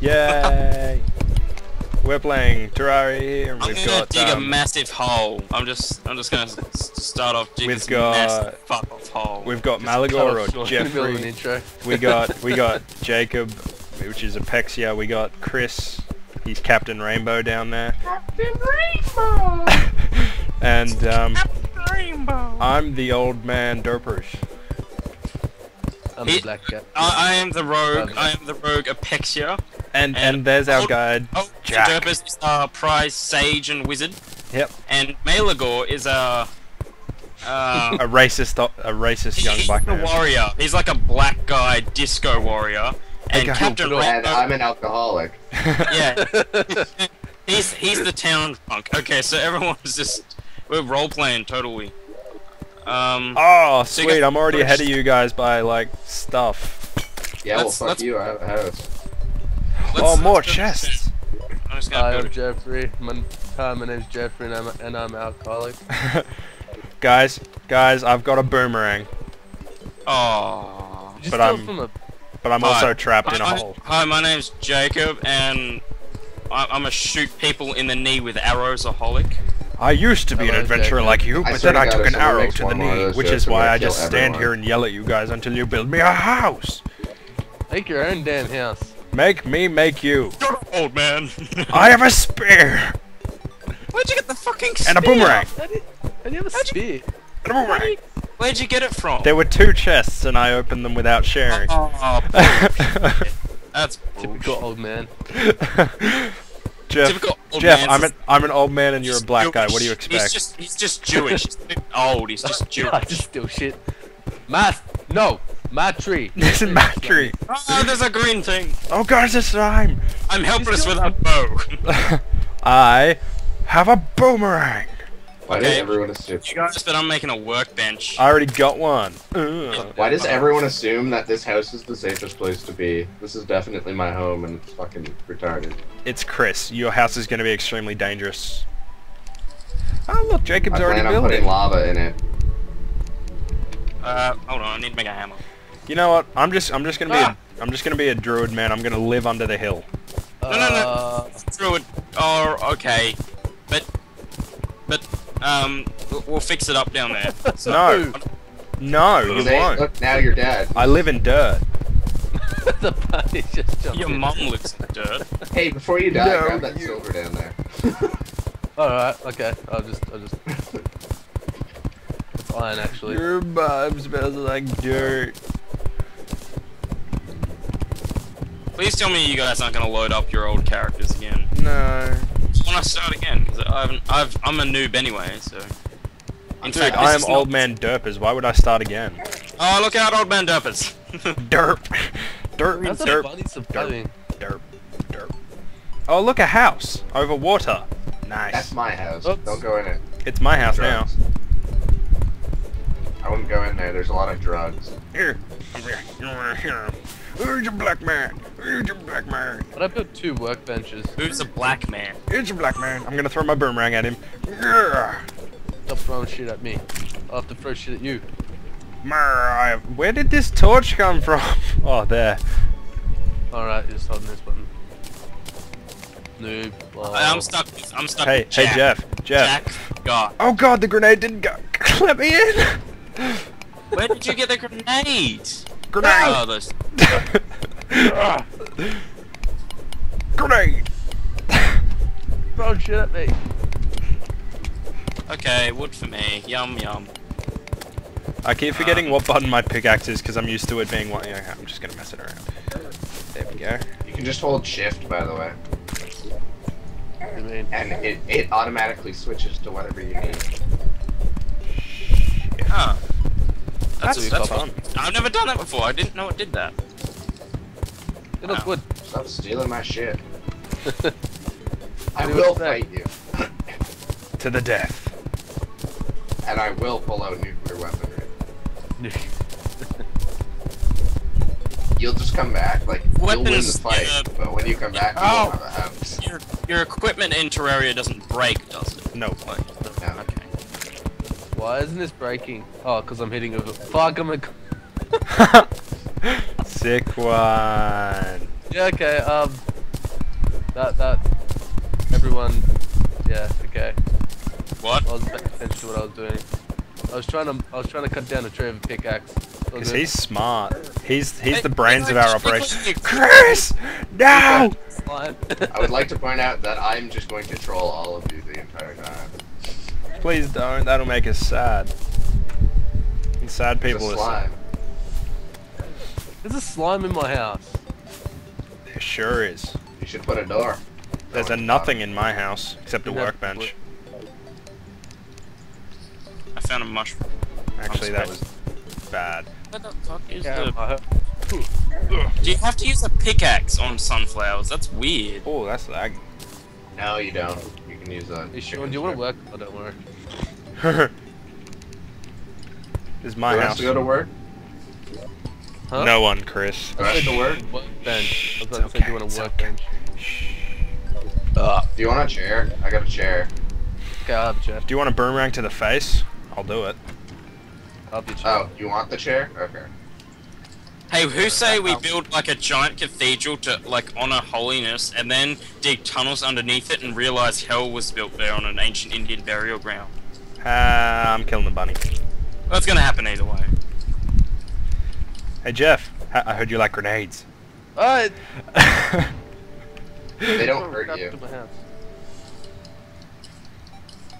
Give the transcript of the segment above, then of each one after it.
Yay! We're playing Terraria here, and I'm we've gonna got dig a um, massive hole. I'm just, I'm just gonna s- s- start off digging We've some got- massive fuck off hole. we've got Cut Malagor or short in the middle of an Jeffrey. intro. We got we got Jacob, which is Apexia. We got Chris. He's Captain Rainbow down there. Captain Rainbow! and um, Rainbow! I'm the old man Derpers. I'm He- the black cat. I, I am the rogue. I am the rogue Apexia. And And- and there's our oh, guide. Oh, Jack. Derpus is our prize sage and wizard, Yep. and Malagor is a. Uh, A racist a racist he- young he's black the man. warrior. He's like a black guy disco warrior. And Okay. Captain Cool, cool. And Rainbow. I'm an alcoholic. yeah. he's he's the town punk. Okay, so everyone's just we're role playing totally. Um. Oh, sweet! I'm already ahead of you guys by like stuff. Yeah, well, Let's- fuck let's- you. I have a house. let's- oh, more let's go chests. I'm just gonna Hi, I'm Jeffrey. My, hi, my name's Jeffrey, and I'm and I'm alcoholic. guys, guys, I've got a boomerang, Oh. But I'm- from a? but I'm Hi. also trapped in a hole. Hi, my name's Jacob, and I- I'm a shoot people in the knee with arrows aholic. I used to be an adventurer Jacob. like you, but swear then I took an arrow to the one more of knee, which is why I kill just stand everyone. here and yell at you guys until you build me a house. Make your own damn house. Make me make you. Shut up, old man. I have a spear Where'd you get the fucking spear? and a spear? boomerang. How do you, how do you have a spear? And a boomerang. Where'd you get it from? There were two chests, and I opened them without sharing. Oh, that's Typical bullshit. old man. Jeff, old Jeff, I'm an I'm an old man, and you're a He's black guy. What do you Jewish. He's expect? just he's just Jewish. he's old. He's just Jewish. I just steal shit. Math. No. My tree. This is my tree. Oh, there's a green thing. Oh god, it's a slime. I'm helpless still- without bow. I have a boomerang. Why Okay. does everyone assume? you guys, but I'm making a workbench. I already got one. Ugh. Why does everyone assume that this house is the safest place to be? This is definitely my home, and it's fucking retarded. It's Chris. Your house is going to be extremely dangerous. Oh look, Jacob's I already plan on putting lava in it. Uh, hold on, I need to make a hammer. You know what? I'm just I'm just gonna be Ah. a I'm just gonna be a druid man. I'm gonna live under the hill. Uh, No, no, no. Through it. Oh, okay. But, but, um, we'll, we'll fix it up down there. No, no, you Say, won't. look, now you're dead. I live in dirt. the bunny just jumped Your in. mum lives in dirt. Hey, before you die, No, grab that you- silver down there. Alright, okay. I'll just, I'll just. It's iron actually. Your bum smells like dirt. Please tell me you guys aren't gonna load up your old characters again. No. When I start again, because I haven't, I've, I'm a noob anyway, so. In Dude, fact, I am old man derpers. Why would I start again? Oh, look out, old man derpers. Derp. Derp. How's the Derp. bunny surviving? Derp. Derp. Oh, look, a house over water. Nice. That's my house. Oops. Don't go in it. It's my house now. I wouldn't go in there. There's a lot of drugs. Here. Come here. You don't wanna hear him. Who's your black man? Who's your black man? But I built two workbenches. Who's a black man? It's a black man. I'm gonna throw my boomerang at him. Yeah. Stop throwing shit at me. I'll have to throw shit at you. Where did this torch come from? Oh, there. Alright, just hold this button. Noob. Oh. I'm stuck. I'm stuck. Hey, with hey, Jeff. Jeff. Jack. God. Oh God, the grenade didn't go. Let me in. Where did you get the grenade? Grenade. Oh, those. Grenade. Throwing shit at me. Okay, wood for me. Yum yum. I keep uh, forgetting what button my pickaxe is because I'm used to it being one. Yeah, I'm just gonna mess it around. There we go. You can just hold shift, by the way, I mean, and it, it automatically switches to whatever you need. Huh. That's, that's fun. I've never done that before. I didn't know it did that. it looks Wow. good. Stop stealing my shit. I will fight you, To the death. and I will pull out nuclear weaponry. You'll just come back, like you'll win the Weapons, fight, uh, but when you come back, you Oh. won't have a house. Your your equipment in Terraria doesn't break, does it? No. Like, No. okay. Why isn't this breaking? Oh, because I'm hitting over. Fuck, I'm a. Sick one. Yeah, okay, um... That, that... Everyone... Yeah, okay. What? I was paying attention to what I was doing. I was trying to, I was trying to cut down a tree with a pickaxe. Because he's smart. He's he's Hey, the brains of our operation. Chris! No! I would like to point out that I'm just going to troll all of you the entire time. Please don't. That'll make us sad. And sad It's a people are slime. There's a slime in my house. There sure is. You should put a door. There's No a one's nothing in my house except a workbench. I found a mushroom. Actually, that was bad. What the fuck is Yeah, the... Uh-huh. Do you have to use a pickaxe on sunflowers? That's weird. Oh, that's lag. No, you don't. You can use that. Hey, Sean, do you want to work? Oh, don't worry. this is my Who has house. to go to work? Huh? No one, Chris. Who has to work? Workbench. I was It's about to say, do you want it's a okay. workbench? Uh, do you want a chair? I got a chair. Okay, I'll have a chair. Do you want a boomerang to the face? I'll do it. I'll have a oh, chair. Oh, you want the chair? Okay. Hey, who say we build like a giant cathedral to like honor holiness, and then dig tunnels underneath it and realize hell was built there on an ancient Indian burial ground? Ah, I'm killing the bunny. Well, it's gonna happen either way. Hey Jeff, I heard you like grenades. Alright. They don't hurt you. to my house.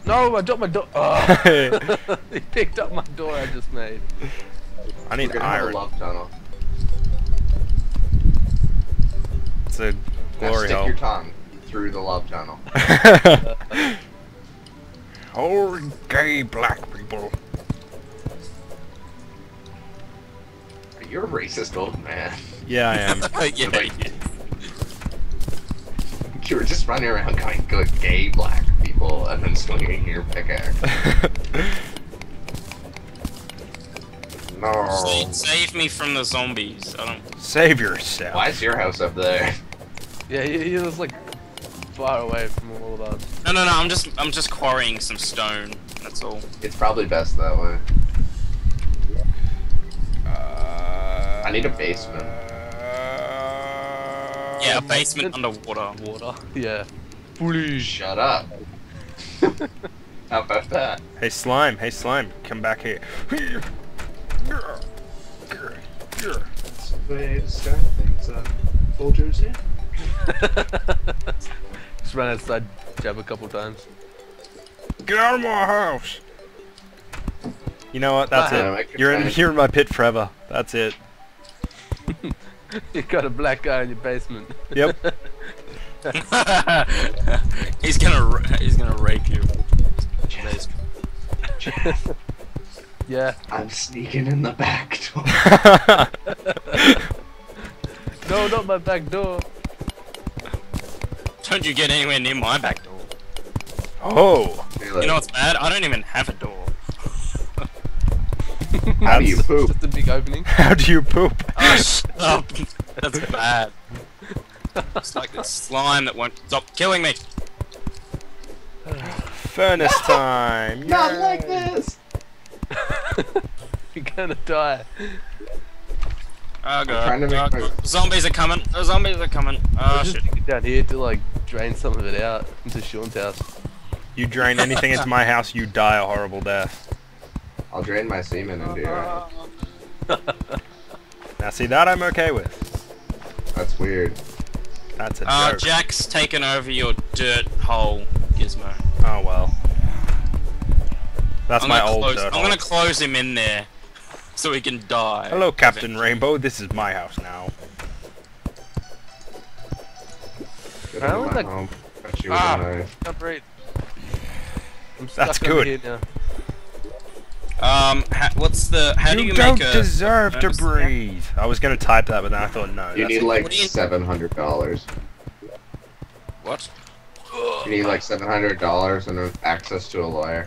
No, I dropped my door. Oh. he picked up my door I just made. I need gonna have a iron. love tunnel. It's a Now glory stick hole. your tongue through the love tunnel. oh, gay black people. You're a racist old man. Yeah, I am. yeah, yeah. You were just running around going good gay black people and then swinging your pickaxe. No. Sa- Save me from the zombies. I don't. Save yourself. Why is your house up there? Yeah, he, he was like far away from all of us. No, no, no. I'm just, I'm just quarrying some stone. That's all. It's probably best that way. Uh, I need a basement. Yeah, a basement underwater. Water. Yeah. Please. Shut up. How about that? Hey slime, hey slime, come back here. That's the way to start things up. Folgers in. Just ran outside, jab a couple times. Get out of my house. You know what? That's Wow. it. You're in you're in my pit forever. That's it. You've got a black guy in your basement. Yep. he's gonna, ra- he's gonna rape you. Yeah. I'm sneaking in the back door. No, not my back door. Don't you get anywhere near my back door. oh. You know what's bad? I don't even have a door. How do you poop? Just a big opening. How do you poop? Oh, shut up. That's bad. It's like this slime that won't stop killing me. Furnace time. Not like this. You're gonna die. Oh god. trying Oh, God. Zombies are coming. The zombies are coming. Oh just shit. stick it down here to like drain some of it out into Sean's house. You drain anything into my house, you die a horrible death. I'll drain my semen into your house. Now see that I'm okay with. That's weird. That's a Uh, joke. Jack's taken over your dirt hole, Gizmo. Oh well. That's I'm my gonna old close, dirt I'm gonna close him in there, so he can die. Hello, Captain Rainbow. This is my house now. Get How into would that- home. Cut you Ah. a. Can't breathe. I'm stuck That's good. Here now. Um, ha- what's the? How do you don't make a? deserve to breathe. I was gonna type that, but then I thought no. You need like What do you- seven hundred dollars. What? You need like seven hundred dollars and access to a lawyer.